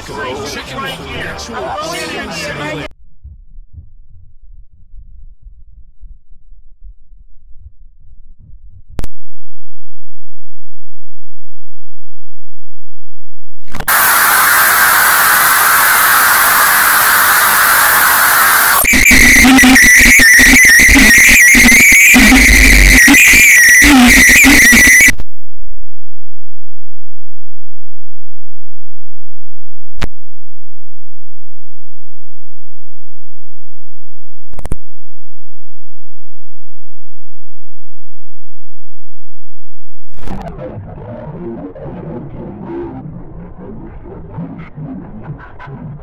Chicken right here. Thank you.